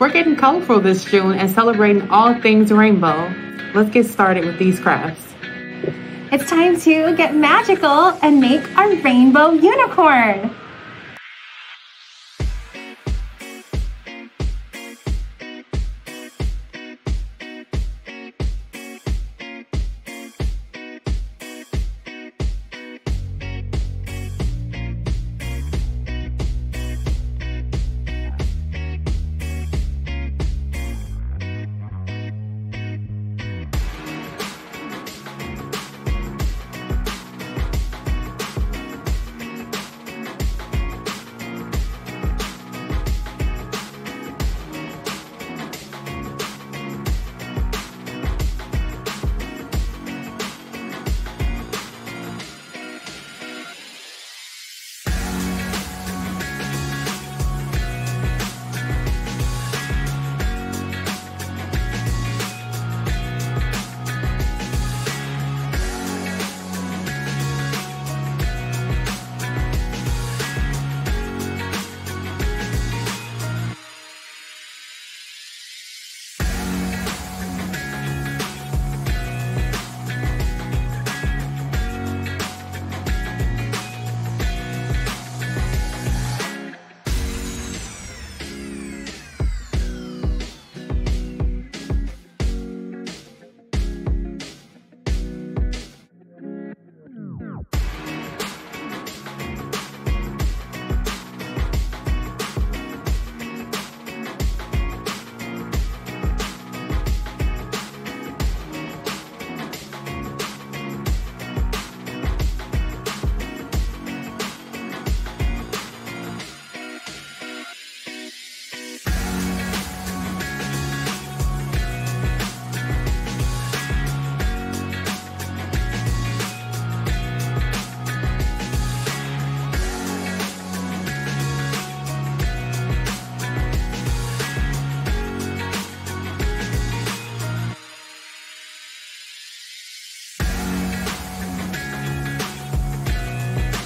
We're getting colorful this June and celebrating all things rainbow. Let's get started with these crafts. It's time to get magical and make our rainbow unicorn.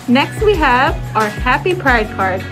Next we have our Happy Pride card.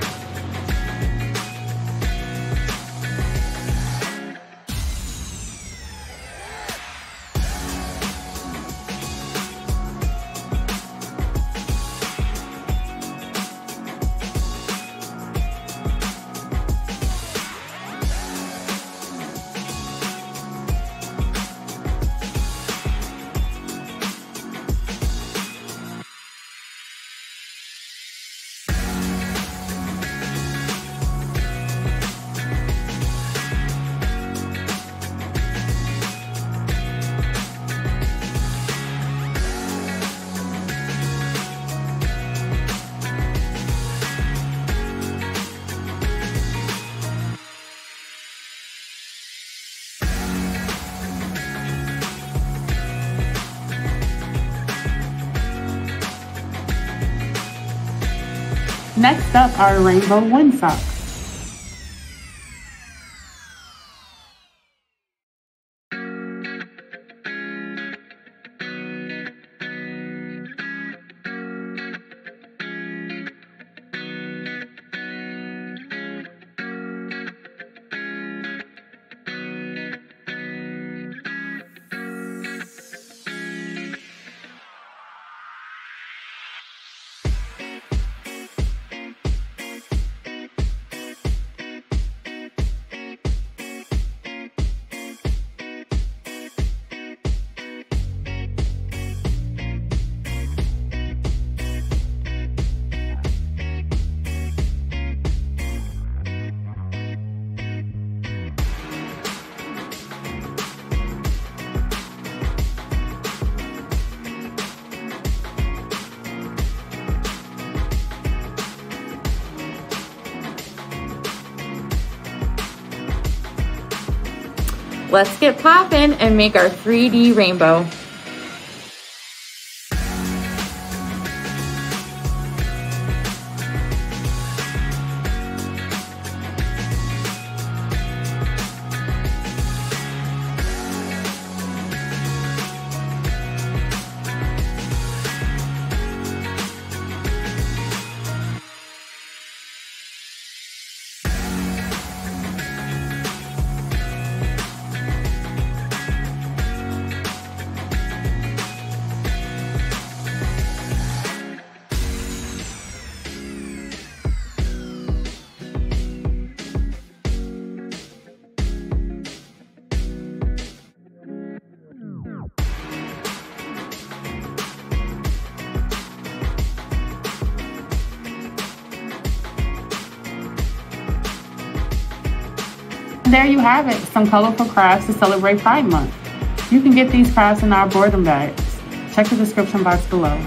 Next up are rainbow wind socks. Let's get popping and make our 3D rainbow. There you have it, some colorful crafts to celebrate Pride Month. You can get these crafts in our boredom bags. Check the description box below.